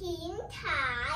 平躺。